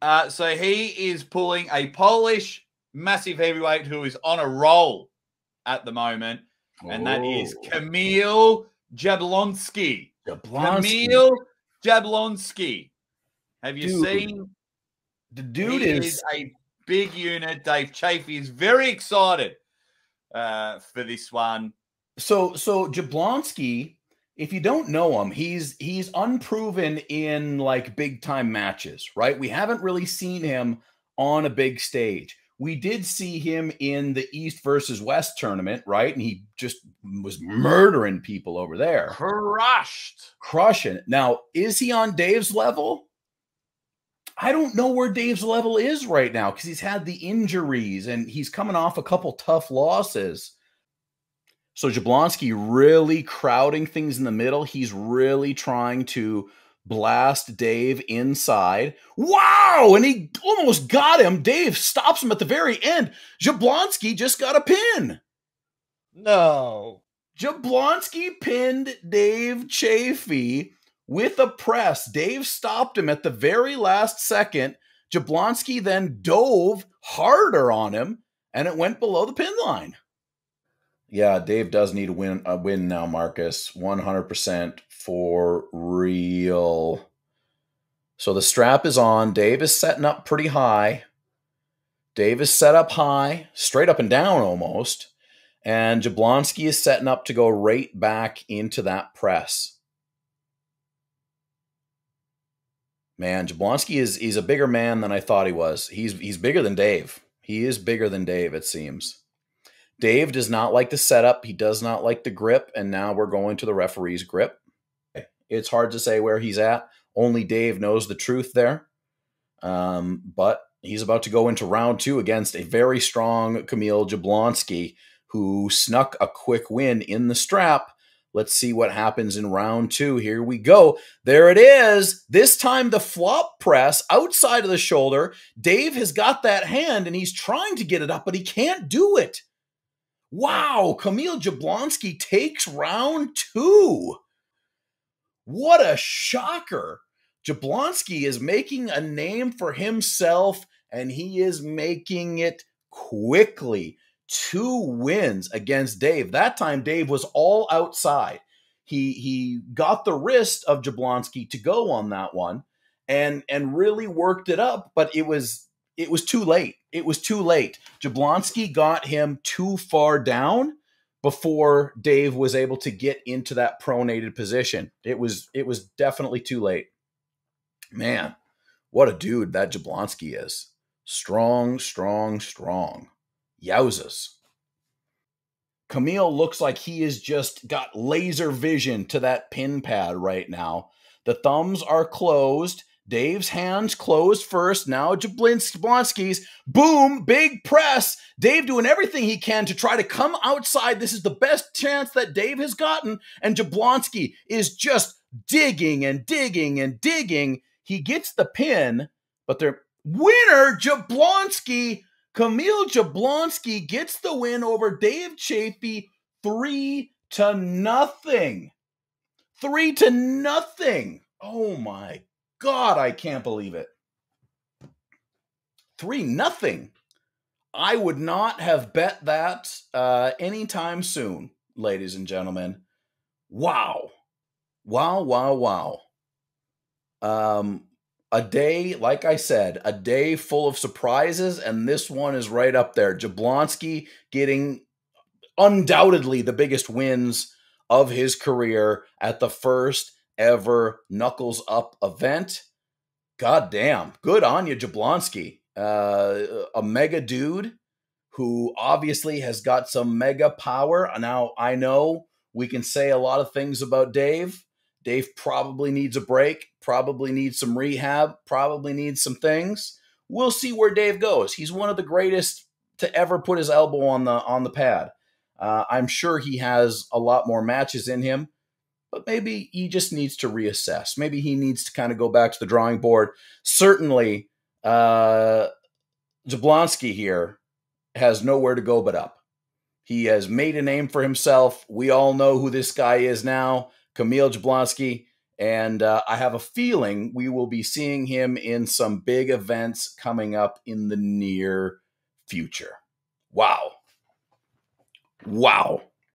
Uh, so he is pulling a Polish massive heavyweight who is on a roll at the moment, and that is. Kamil Jablonski. Jablonski. Kamil Jablonski. Have you Dude, seen? The dude he is, a big unit. Dave Chaffee is very excited uh, for this one. so so Jablonski. If you don't know him, he's he's unproven in like big time matches, right? We haven't really seen him on a big stage. We did see him in the East versus West tournament, right? And he just was murdering people over there. Crushed. crushing. Now, is he on Dave's level? I don't know where Dave's level is right now because he's had the injuries and he's coming off a couple tough losses. So Jablonski really crowding things in the middle. He's really trying to blast Dave inside. Wow! And he almost got him. Dave stops him at the very end. Jablonski just got a pin. No. Jablonski pinned Dave Chaffee with a press. Dave stopped him at the very last second. Jablonski then dove harder on him, and it went below the pin line. Yeah, Dave does need a win a win now, Marcus. 100% for real. So the strap is on. Dave is setting up pretty high. Dave is set up high, straight up and down almost. And Jablonski is setting up to go right back into that press. Man, Jablonski is he's a bigger man than I thought he was. He's he's bigger than Dave. He is bigger than Dave, it seems. Dave does not like the setup. He does not like the grip, and now we're going to the referee's grip. It's hard to say where he's at. Only Dave knows the truth there. Um, but he's about to go into round two against a very strong Kamil Jablonski, who snuck a quick win in the strap. Let's see what happens in round two. Here we go. There it is. This time the flop press outside of the shoulder. Dave has got that hand and he's trying to get it up, but he can't do it. Wow, Kamil Jablonski takes round two. What a shocker. Jablonski is making a name for himself and he is making it quickly. Two wins against Dave. That time Dave was all outside. He he got the wrist of Jablonski to go on that one and and really worked it up, but it was it was too late. It was too late. Jablonski got him too far down before Dave was able to get into that pronated position. It was it was definitely too late. Man, what a dude that Jablonski is. Strong, strong, strong. Yowzas. Kamil looks like he has just got laser vision to that pin pad right now. The thumbs are closed. Dave's hands closed first. Now Jablonski's. Boom, big press. Dave doing everything he can to try to come outside. This is the best chance that Dave has gotten. And Jablonski is just digging and digging and digging. He gets the pin, but their winner, Jablonski, Kamil Jablonski gets the win over Dave Chaffee three to nothing. Three to nothing. Oh my God, I can't believe it. Three nothing. I would not have bet that uh, anytime soon, ladies and gentlemen. Wow. Wow, wow, wow. Um, a day, like I said, a day full of surprises, and this one is right up there. Jablonski getting undoubtedly the biggest wins of his career at the first ever Knuckles Up event. God damn. Good on you, Jablonski. Uh, a mega dude who obviously has got some mega power. Now, I know we can say a lot of things about Dave. Dave probably needs a break, probably needs some rehab, probably needs some things. We'll see where Dave goes. He's one of the greatest to ever put his elbow on the on the pad. Uh, I'm sure he has a lot more matches in him, but maybe he just needs to reassess. Maybe he needs to kind of go back to the drawing board. Certainly, uh, Jablonski here has nowhere to go but up. He has made a name for himself. We all know who this guy is now, Kamil Jablonski, And uh, I have a feeling we will be seeing him in some big events coming up in the near future. Wow. Wow.